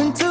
into